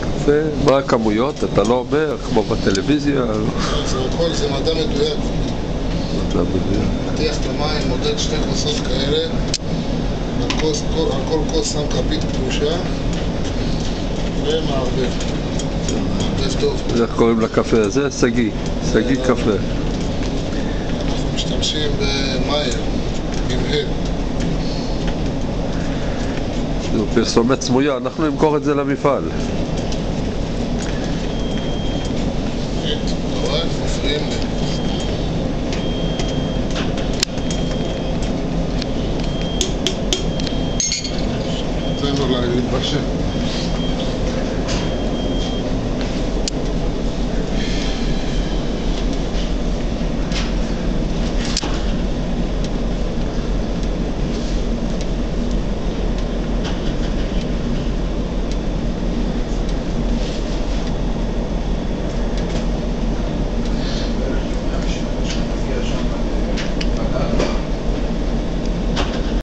קפה, מה הכמויות, אתה לא אומר, כמו בטלוויזיה, זה הכל, זה מדע מדויק. אתה מבין. מטיח את המים, מודד שתי כוסות כאלה, על כל- כוס שם כפית קדושה, ומערבב. איך קוראים לקפה הזה? שגיא, שגיא קפה. אנחנו משתמשים במאייר, עם הד. פרסומת סמויה, אנחנו נמכור את זה למפעל. תן לו להתבשל.